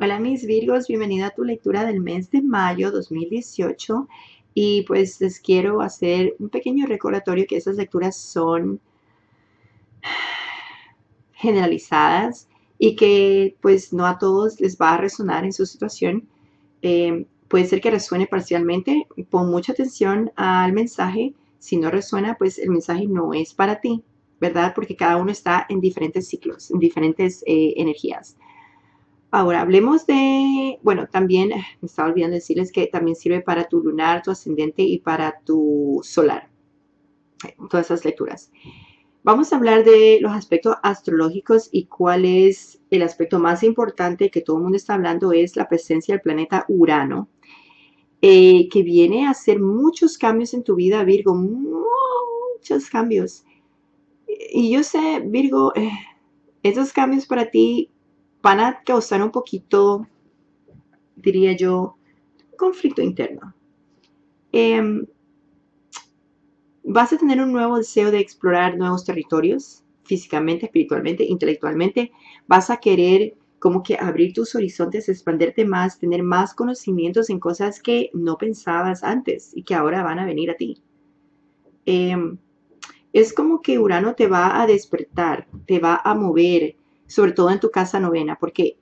Hola mis Virgos, bienvenida a tu lectura del mes de mayo 2018 y pues les quiero hacer un pequeño recordatorio que esas lecturas son generalizadas y que pues no a todos les va a resonar en su situación. Eh, puede ser que resuene parcialmente, pon mucha atención al mensaje, si no resuena pues el mensaje no es para ti, ¿verdad? Porque cada uno está en diferentes ciclos, en diferentes eh, energías. Ahora, hablemos de, bueno, también eh, me estaba olvidando decirles que también sirve para tu lunar, tu ascendente y para tu solar. Eh, todas esas lecturas. Vamos a hablar de los aspectos astrológicos y cuál es el aspecto más importante que todo el mundo está hablando es la presencia del planeta Urano, eh, que viene a hacer muchos cambios en tu vida, Virgo, muchos cambios. Y yo sé, Virgo, esos cambios para ti van a causar un poquito, diría yo, conflicto interno. Em, vas a tener un nuevo deseo de explorar nuevos territorios, físicamente, espiritualmente, intelectualmente. Vas a querer como que abrir tus horizontes, expanderte más, tener más conocimientos en cosas que no pensabas antes y que ahora van a venir a ti. Em, es como que Urano te va a despertar, te va a mover, sobre todo en tu casa novena, porque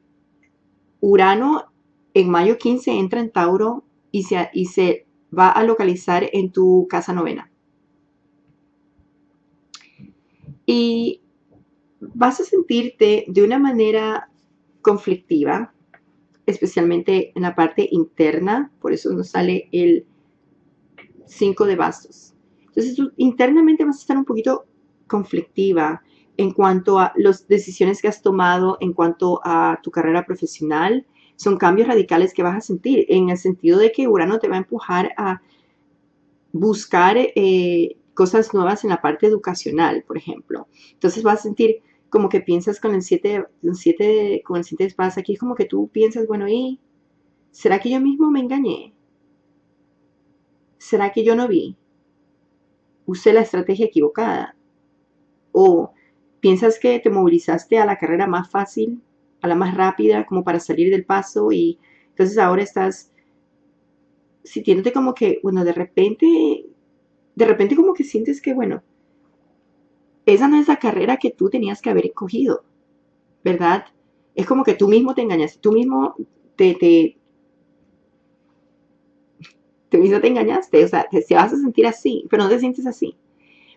Urano en mayo 15 entra en Tauro y se, y se va a localizar en tu casa novena. Y vas a sentirte de una manera conflictiva, especialmente en la parte interna, por eso nos sale el 5 de bastos. Entonces, internamente vas a estar un poquito conflictiva, en cuanto a las decisiones que has tomado en cuanto a tu carrera profesional. Son cambios radicales que vas a sentir en el sentido de que Urano te va a empujar a buscar eh, cosas nuevas en la parte educacional, por ejemplo. Entonces vas a sentir como que piensas con el 7 siete, con el de espadas aquí, como que tú piensas, bueno, ¿y será que yo mismo me engañé? ¿Será que yo no vi? Usé la estrategia equivocada. O piensas que te movilizaste a la carrera más fácil, a la más rápida, como para salir del paso y entonces ahora estás sintiéndote como que, bueno, de repente, de repente como que sientes que, bueno, esa no es la carrera que tú tenías que haber escogido, ¿verdad? Es como que tú mismo te engañaste, tú mismo te, te, tú mismo te engañaste, o sea, te, te vas a sentir así, pero no te sientes así.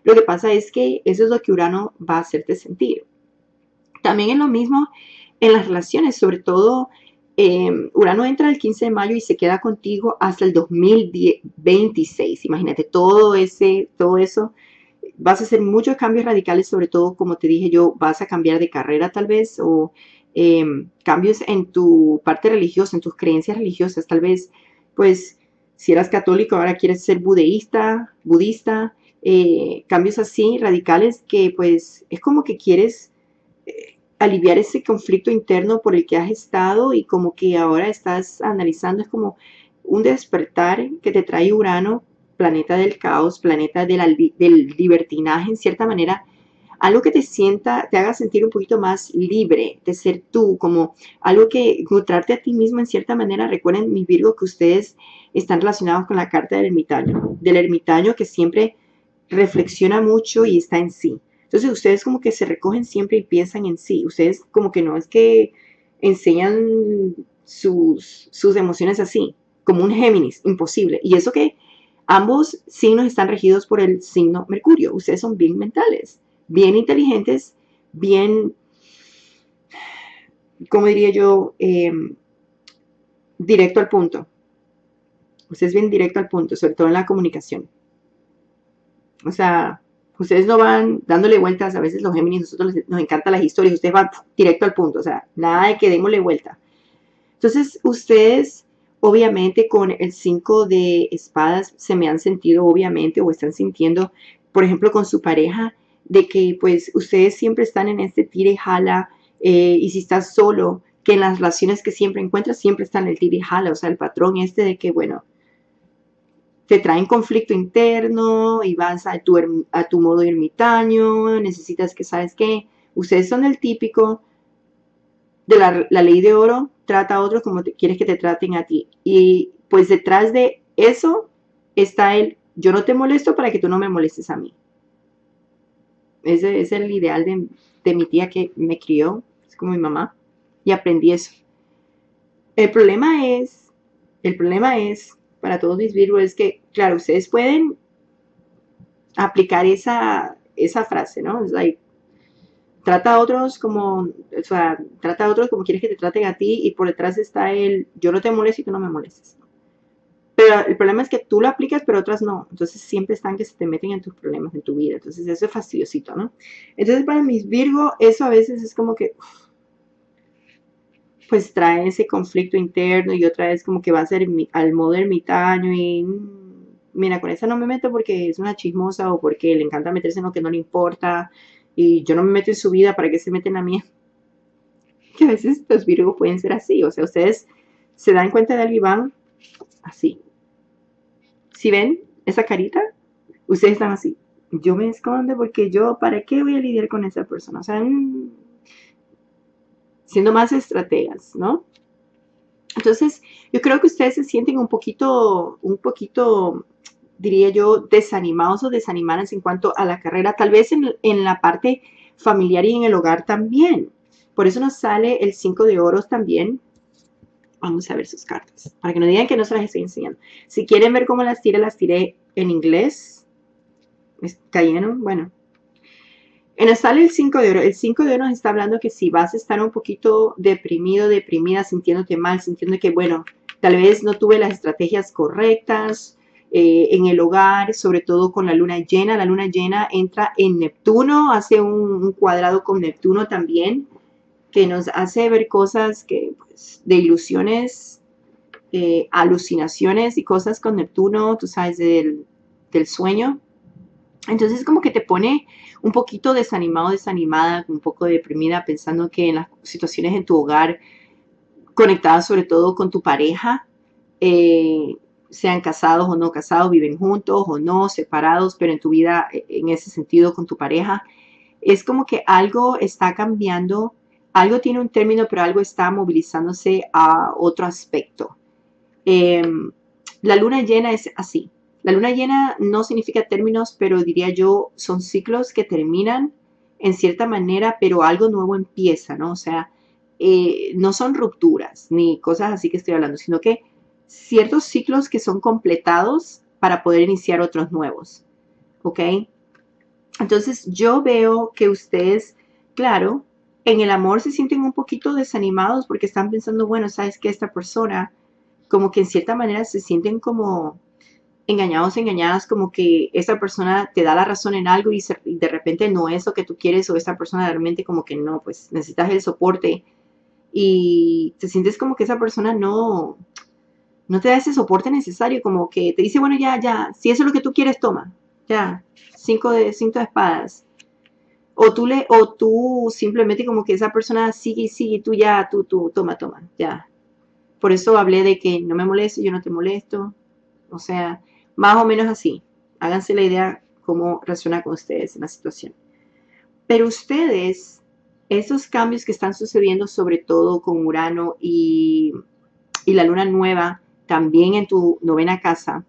Lo que pasa es que eso es lo que Urano va a hacerte sentir. También es lo mismo en las relaciones, sobre todo em, Urano entra el 15 de mayo y se queda contigo hasta el 2026. Imagínate todo ese, todo eso. Vas a hacer muchos cambios radicales, sobre todo, como te dije yo, vas a cambiar de carrera tal vez o em, cambios en tu parte religiosa, en tus creencias religiosas. Tal vez, pues, si eras católico, ahora quieres ser budista, budista. Eh, cambios así radicales que pues es como que quieres eh, aliviar ese conflicto interno por el que has estado y como que ahora estás analizando, es como un despertar que te trae Urano, planeta del caos, planeta del, del libertinaje en cierta manera, algo que te sienta, te haga sentir un poquito más libre de ser tú, como algo que encontrarte a ti mismo en cierta manera. Recuerden, mi Virgo, que ustedes están relacionados con la carta del ermitaño, del ermitaño que siempre reflexiona mucho y está en sí. Entonces ustedes como que se recogen siempre y piensan en sí. Ustedes como que no es que enseñan sus, sus emociones así, como un Géminis, imposible. Y eso que ambos signos están regidos por el signo Mercurio. Ustedes son bien mentales, bien inteligentes, bien, como diría yo, em, directo al punto. Ustedes bien directo al punto, sobre todo en la comunicación. O sea, ustedes no van dándole vueltas, a veces los Géminis, nosotros nos encantan las historias, ustedes van directo al punto, o sea, nada de que démosle vuelta. Entonces, ustedes, obviamente, con el 5 de espadas, se me han sentido, obviamente, o están sintiendo, por ejemplo, con su pareja, de que, pues, ustedes siempre están en este tire y jala, eh, y si estás solo, que en las relaciones que siempre encuentras, siempre están el tire y jala, o sea, el patrón este de que, bueno, te traen conflicto interno y vas a tu, a modo ermitaño, necesitas que, ¿sabes qué? Ustedes son el típico de la, ley de oro, trata a otros como quieres que te traten a ti. Y pues detrás de eso está el yo no te molesto para que tú no me molestes a mí. Ese es el ideal de, de mi tía que me crió, es como mi mamá, y aprendí eso. El problema es, el problema es, para todos mis virgos, es que, claro, ustedes pueden aplicar esa, esa frase, ¿no? Es like, trata a otros como, o sea, trata a otros como quieres que te traten a ti y por detrás está el, yo no te molesto y tú no me molestes. Pero el problema es que tú lo aplicas, pero otras no. Entonces siempre están que se te meten en tus problemas, en tu vida. Entonces eso es fastidiosito, ¿no? Entonces para mis Virgo, eso a veces es como que, pues trae ese conflicto interno y otra vez como que va a ser al modo ermitaño y mm, mira, con esa no me meto porque es una chismosa o porque le encanta meterse en lo que no le importa y yo no me meto en su vida para que se meten a mí. Que a veces los Virgos pueden ser así, o sea, ustedes se dan cuenta de algo y van así. Si ven esa carita, ustedes están así. Yo me escondo porque yo, ¿para qué voy a lidiar con esa persona? O sea, mm, siendo más estrategas, ¿no? Entonces, yo creo que ustedes se sienten un poquito, un poquito diría yo, desanimados o desanimadas en cuanto a la carrera, tal vez en, la parte familiar y en el hogar también. Por eso nos sale el 5 de oros también. Vamos a ver sus cartas, para que no digan que no se las estoy enseñando. Si quieren ver cómo las tiré, las tiré en inglés. Lleno, bueno. En sale el 5 de oro. El 5 de oro nos está hablando que si vas a estar un poquito deprimido, deprimida, sintiéndote mal, sintiendo que, bueno, tal vez no tuve las estrategias correctas, eh, en el hogar, sobre todo con la luna llena. La luna llena entra en Neptuno, hace un, cuadrado con Neptuno también, que nos hace ver cosas que, pues, de ilusiones, eh, alucinaciones y cosas con Neptuno, tú sabes, del, del sueño. Entonces como que te pone un poquito desanimado, desanimada, un poco deprimida, pensando que en las situaciones en tu hogar, conectadas sobre todo con tu pareja, eh, sean casados o no casados, viven juntos o no, separados, pero en tu vida, e, en ese sentido, con tu pareja, es como que algo está cambiando, algo tiene un término, pero algo está movilizándose a otro aspecto. Em, la luna llena es así. La luna llena no significa términos, pero diría yo, son ciclos que terminan en cierta manera, pero algo nuevo empieza, ¿no? O sea, eh, no son rupturas ni cosas así que estoy hablando, sino que ciertos ciclos que son completados para poder iniciar otros nuevos. ¿Ok? Entonces yo veo que ustedes, claro, en el amor se sienten un poquito desanimados porque están pensando, bueno, sabes que esta persona, como que en cierta manera se sienten como engañados, engañadas, como que esa persona te da la razón en algo y, de repente no es lo que tú quieres o esa persona realmente como que no, pues necesitas el soporte y te sientes como que esa persona no, no te da ese soporte necesario, como que te dice, bueno, ya, ya, si eso es lo que tú quieres, toma, ya, cinco de, cinco espadas. O tú, le, o tú simplemente como que esa persona sigue y sigue, tú ya, tú, tú, toma, toma, ya. Por eso hablé de que no me moleste, yo no te molesto. O sea, más o menos así. Háganse la idea cómo reacciona con ustedes en la situación. Pero ustedes, esos cambios que están sucediendo, sobre todo con Urano y, y la luna nueva, también en tu novena casa,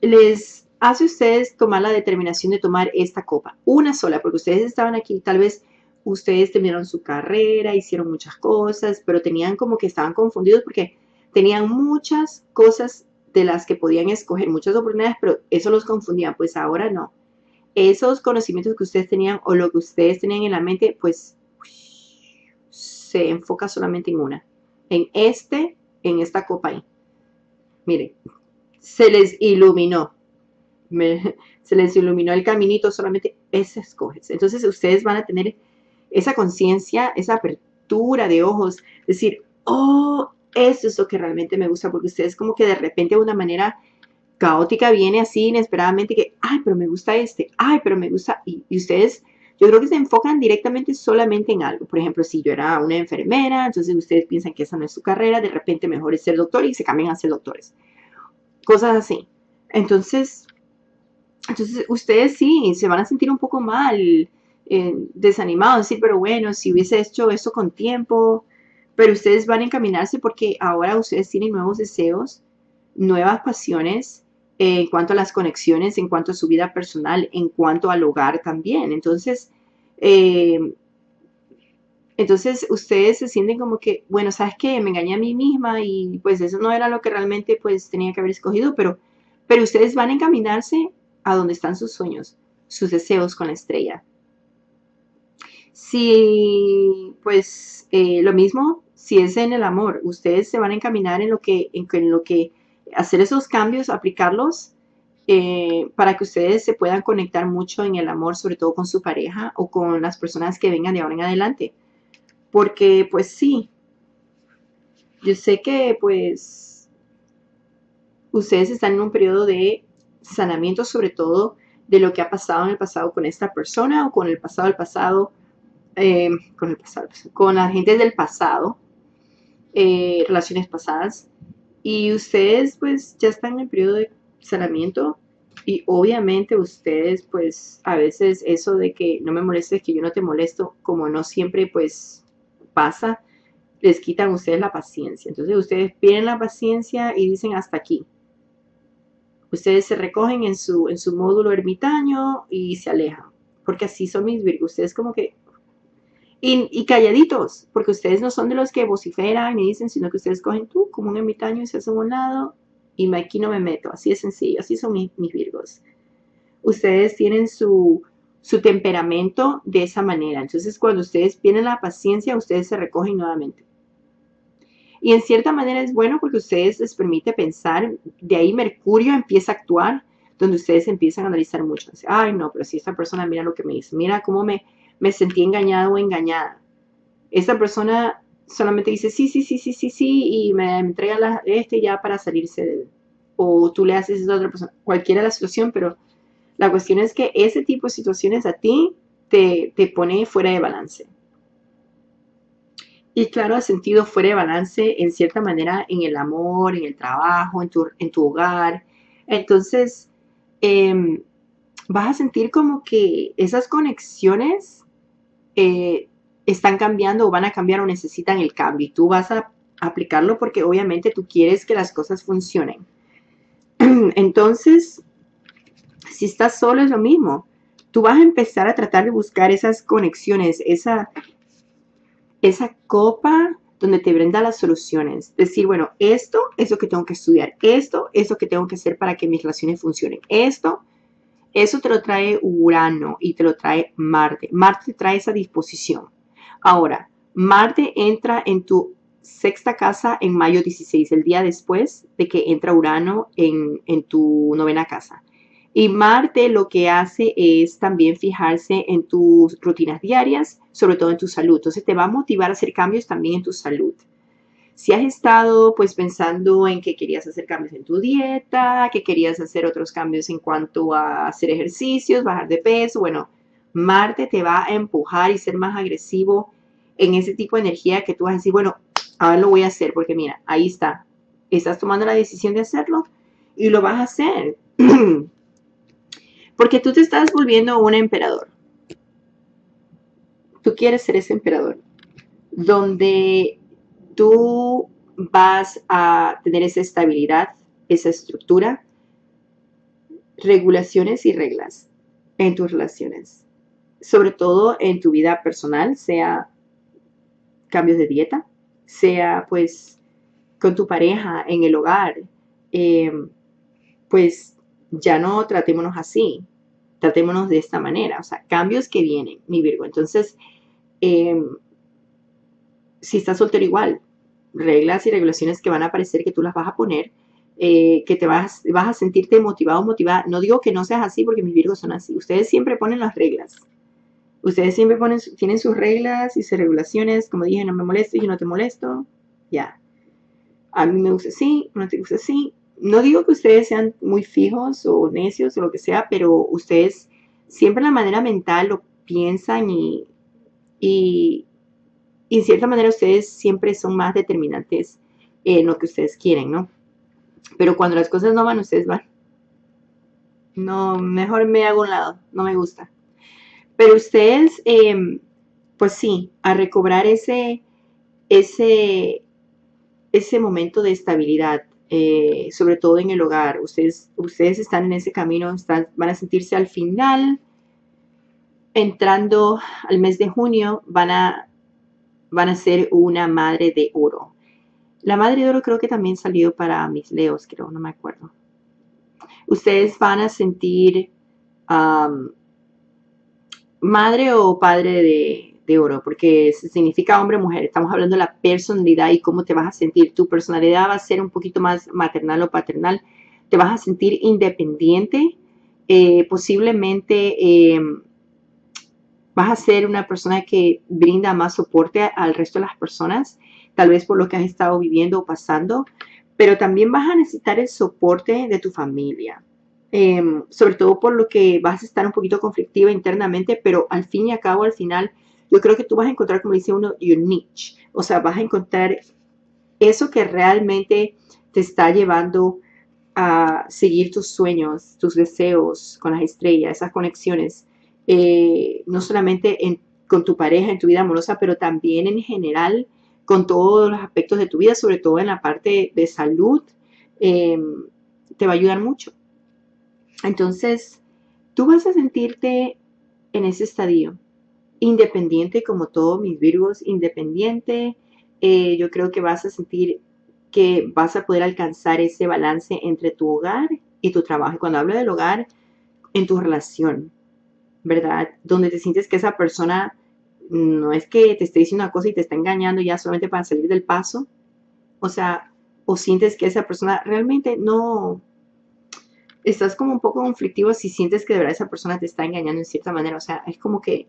les hace a ustedes tomar la determinación de tomar esta copa, una sola, porque ustedes estaban aquí, tal vez ustedes terminaron su carrera, hicieron muchas cosas, pero tenían como que estaban confundidos porque tenían muchas cosas de las que podían escoger, muchas oportunidades, pero eso los confundía, pues ahora no. Esos conocimientos que ustedes tenían o lo que ustedes tenían en la mente, pues se enfoca solamente en una, en este en esta copa ahí. Miren, se les iluminó. se les iluminó el caminito, solamente ese escoges. Entonces ustedes van a tener esa conciencia, esa apertura de ojos, decir, oh, eso es lo que realmente me gusta, porque ustedes como que de repente de una manera caótica viene así inesperadamente que, ay, pero me gusta este, ay, pero me gusta, y ustedes yo creo que se enfocan directamente solamente en algo. Por ejemplo, si yo era una enfermera, entonces ustedes piensan que esa no es su carrera, de repente mejor es ser doctor y se cambian a ser doctores. Cosas así. Entonces, entonces ustedes sí, se van a sentir un poco mal, eh, desanimados, decir, pero bueno, si hubiese hecho eso con tiempo, pero ustedes van a encaminarse porque ahora ustedes tienen nuevos deseos, nuevas pasiones en cuanto a las conexiones, en cuanto a su vida personal, en cuanto al hogar también. Entonces, eh, entonces ustedes se sienten como que, bueno, ¿sabes qué? Me engañé a mí misma y pues eso no era lo que realmente pues tenía que haber escogido, pero, pero ustedes van a encaminarse a donde están sus sueños, sus deseos con la estrella. Si, pues, eh, lo mismo, si es en el amor, ustedes se van a encaminar en lo que, en, lo que, hacer esos cambios, aplicarlos, eh, para que ustedes se puedan conectar mucho en el amor, sobre todo con su pareja o con las personas que vengan de ahora en adelante. Porque pues sí, yo sé que pues ustedes están en un periodo de sanamiento sobre todo de lo que ha pasado en el pasado con esta persona o con el pasado del pasado, eh, con el pasado, con la gente del pasado, eh, relaciones pasadas. Y ustedes pues ya están en el periodo de sanamiento y obviamente ustedes pues a veces eso de que no me molestes, que yo no te molesto, como no siempre pues pasa, les quitan ustedes la paciencia. Entonces ustedes pierden la paciencia y dicen hasta aquí. Ustedes se recogen en su, en su módulo ermitaño y se alejan. Porque así son mis virgos. Ustedes como que... Y, calladitos, porque ustedes no son de los que vociferan y dicen, sino que ustedes cogen tú como un ermitaño y se hacen a un lado y aquí no me meto. Así es sencillo, así son mis virgos. Ustedes tienen su, su temperamento de esa manera. Entonces, cuando ustedes tienen la paciencia, ustedes se recogen nuevamente. Y en cierta manera es bueno porque ustedes les permite pensar, de ahí Mercurio empieza a actuar, donde ustedes empiezan a analizar mucho. Ay, no, pero si esta persona mira lo que me dice, mira cómo me, me sentí engañado o engañada. Esta persona solamente dice sí, sí, sí, sí, sí, sí, y me, entrega la, este ya para salirse de él. O tú le haces a otra persona, cualquiera la situación, pero la cuestión es que ese tipo de situaciones a ti te, pone fuera de balance. Y claro, ha sentido fuera de balance en cierta manera en el amor, en el trabajo, en tu, en tu hogar. Entonces, em, vas a sentir como que esas conexiones eh, están cambiando o van a cambiar o necesitan el cambio. Y tú vas a aplicarlo porque obviamente tú quieres que las cosas funcionen. Entonces, si estás solo es lo mismo. Tú vas a empezar a tratar de buscar esas conexiones, esa, esa copa donde te brinda las soluciones. Decir, bueno, esto es lo que tengo que estudiar, esto es lo que tengo que hacer para que mis relaciones funcionen, esto, eso te lo trae Urano y te lo trae Marte. Marte te trae esa disposición. Ahora, Marte entra en tu sexta casa en mayo 16, el día después de que entra Urano en, en tu novena casa. Y Marte lo que hace es también fijarse en tus rutinas diarias, sobre todo en tu salud. Entonces te va a motivar a hacer cambios también en tu salud. Si has estado pues pensando en que querías hacer cambios en tu dieta, que querías hacer otros cambios en cuanto a hacer ejercicios, bajar de peso, bueno, Marte te va a empujar y ser más agresivo en ese tipo de energía que tú vas a decir, bueno, ahora lo voy a hacer porque mira, ahí está. Estás tomando la decisión de hacerlo y lo vas a hacer. Porque tú te estás volviendo un emperador. Tú quieres ser ese emperador. Donde tú vas a tener esa estabilidad, esa estructura, regulaciones y reglas en tus relaciones. Sobre todo en tu vida personal, sea cambios de dieta, sea pues con tu pareja, en el hogar, eh, pues ya no tratémonos así, tratémonos de esta manera, o sea, cambios que vienen, mi Virgo. Entonces, em, si estás soltero igual, reglas y regulaciones que van a aparecer que tú las vas a poner, eh, que te vas, vas a sentirte motivado, motivada. No digo que no seas así porque mis Virgos son así. Ustedes siempre ponen las reglas. Ustedes siempre ponen, tienen sus reglas y sus regulaciones. Como dije, no me molestes, yo no te molesto. Ya. A mí me gusta así, no te gusta así no digo que ustedes sean muy fijos o necios o lo que sea, pero ustedes siempre la manera mental lo piensan y, en cierta manera ustedes siempre son más determinantes en lo que ustedes quieren, ¿no? Pero cuando las cosas no van, ustedes van. No, mejor me hago un lado, no me gusta. Pero ustedes, em, pues sí, a recobrar ese, ese, ese momento de estabilidad, eh, sobre todo en el hogar. Ustedes, ustedes están en ese camino, van a sentirse al final, entrando al mes de junio, van a, van a ser una madre de oro. La madre de oro creo que también salió para mis leos, creo, no me acuerdo. Ustedes van a sentir madre o padre de, de oro, porque significa hombre o mujer. Estamos hablando de la personalidad y cómo te vas a sentir. Tu personalidad va a ser un poquito más maternal o paternal. Te vas a sentir independiente. Eh, posiblemente em, vas a ser una persona que brinda más soporte al resto de las personas, tal vez por lo que has estado viviendo o pasando, pero también vas a necesitar el soporte de tu familia. Em, sobre todo por lo que vas a estar un poquito conflictiva internamente, pero al fin y al cabo, al final, yo creo que tú vas a encontrar, como dice uno, your niche. O sea, vas a encontrar eso que realmente te está llevando a seguir tus sueños, tus deseos con las estrellas, esas conexiones, eh, no solamente con tu pareja, en tu vida amorosa, pero también en general con todos los aspectos de tu vida, sobre todo en la parte de salud, em, te va a ayudar mucho. Entonces, tú vas a sentirte en ese estadio independiente como todos mis Virgos, independiente. Eh, yo creo que vas a sentir que vas a poder alcanzar ese balance entre tu hogar y tu trabajo. Y cuando hablo del hogar, en tu relación, ¿verdad? Donde te sientes que esa persona no es que te esté diciendo una cosa y te está engañando ya solamente para salir del paso. O sea, o sientes que esa persona realmente no... Estás como un poco conflictivo si sientes que de verdad esa persona te está engañando en cierta manera. O sea, es como que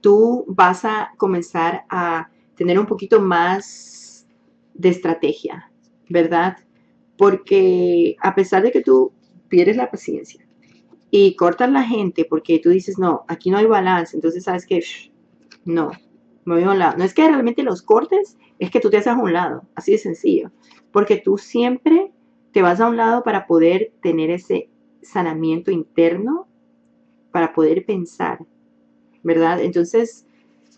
tú vas a comenzar a tener un poquito más de estrategia, ¿verdad? Porque a pesar de que tú pierdes la paciencia y cortas la gente porque tú dices, no, aquí no hay balance, entonces sabes que no, me voy a un lado. No es que realmente los cortes, es que tú te haces a un lado, así de sencillo. Porque tú siempre te vas a un lado para poder tener ese sanamiento interno, para poder pensar, ¿verdad? Entonces,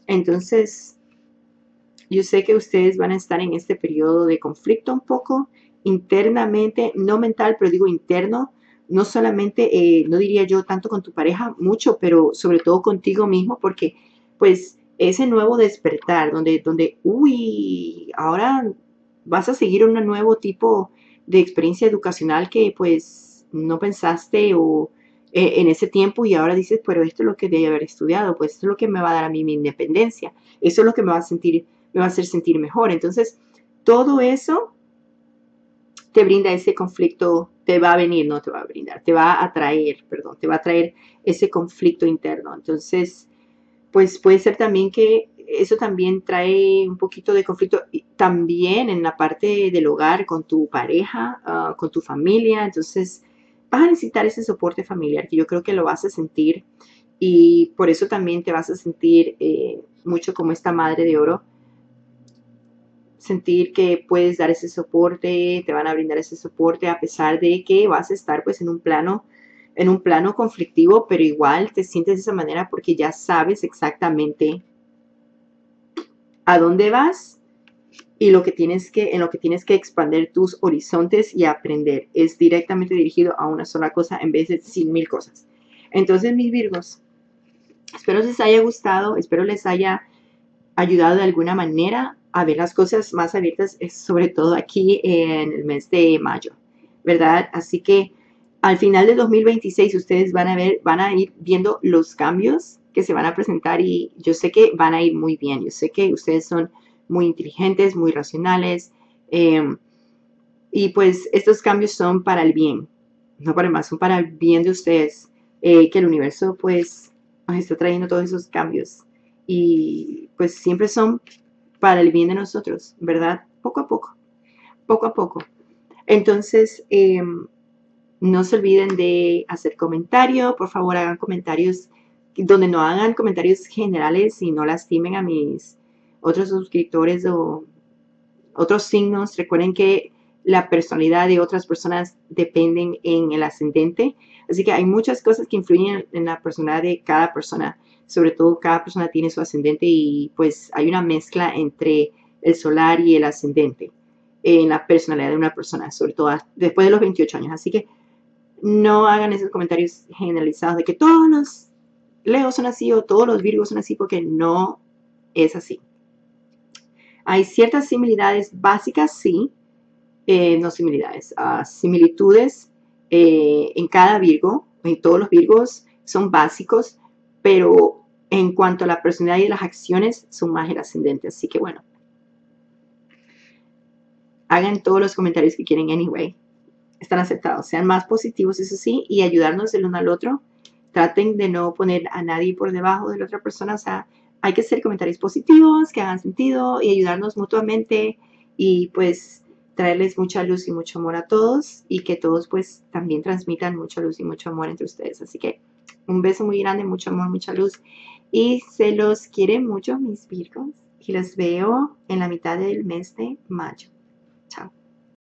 entonces, yo sé que ustedes van a estar en este periodo de conflicto un poco internamente, no mental, pero digo interno, no solamente, eh, no diría yo tanto con tu pareja, mucho, pero sobre todo contigo mismo, porque pues ese nuevo despertar, donde, donde, uy, ahora vas a seguir un nuevo tipo de experiencia educacional que pues no pensaste o eh, en ese tiempo y ahora dices, pero esto es lo que debe haber estudiado, pues esto es lo que me va a dar a mí mi independencia, eso es lo que me va a sentir, me va a hacer sentir mejor. Entonces, todo eso te brinda ese conflicto, te va a venir, no te va a brindar, te va a traer, perdón, te va a traer ese conflicto interno. Entonces, pues puede ser también que eso también trae un poquito de conflicto también en la parte del hogar con tu pareja, ah, con tu familia. Entonces, vas a necesitar ese soporte familiar que yo creo que lo vas a sentir y por eso también te vas a sentir eh, mucho como esta madre de oro. Sentir que puedes dar ese soporte, te van a brindar ese soporte a pesar de que vas a estar pues en un plano en un plano conflictivo, pero igual te sientes de esa manera porque ya sabes exactamente a dónde vas y lo que tienes que, en lo que tienes que expandir tus horizontes y aprender. Es directamente dirigido a una sola cosa en vez de cien mil cosas. Entonces, mis Virgos, espero les haya gustado, espero les haya ayudado de alguna manera a ver las cosas más abiertas, sobre todo aquí en el mes de mayo, ¿verdad? Así que al final de 2026 ustedes van a ver, van a ir viendo los cambios que se van a presentar y yo sé que van a ir muy bien. Yo sé que ustedes son muy inteligentes, muy racionales. Em, y pues estos cambios son para el bien, no para el mal, son para el bien de ustedes, eh, que el universo pues nos está trayendo todos esos cambios. Y pues siempre son para el bien de nosotros, ¿verdad? Poco a poco, poco a poco. Entonces, em, no se olviden de hacer comentario, por favor hagan comentarios donde no hagan comentarios generales y no lastimen a mis otros suscriptores o otros signos. Recuerden que la personalidad de otras personas dependen en el ascendente. Así que hay muchas cosas que influyen en la personalidad de cada persona. Sobre todo cada persona tiene su ascendente y pues hay una mezcla entre el solar y el ascendente en la personalidad de una persona, sobre todo después de los 28 años. Así que no hagan esos comentarios generalizados de que todos los Leos son así o todos los Virgos son así, porque no es así. Hay ciertas similitudes básicas, sí, eh, no similitudes, uh, similitudes eh, en cada Virgo, en todos los Virgos son básicos, pero en cuanto a la personalidad y las acciones son más el ascendente. Así que bueno, hagan todos los comentarios que quieren anyway. Están aceptados. Sean más positivos, eso sí, y ayudarnos el uno al otro. Traten de no poner a nadie por debajo de la otra persona. O sea, hay que hacer comentarios positivos, que hagan sentido y ayudarnos mutuamente y pues traerles mucha luz y mucho amor a todos y que todos pues también transmitan mucha luz y mucho amor entre ustedes. Así que un beso muy grande, mucho amor, mucha luz y se los quiere mucho mis Virgos y los veo en la mitad del mes de mayo. Chao.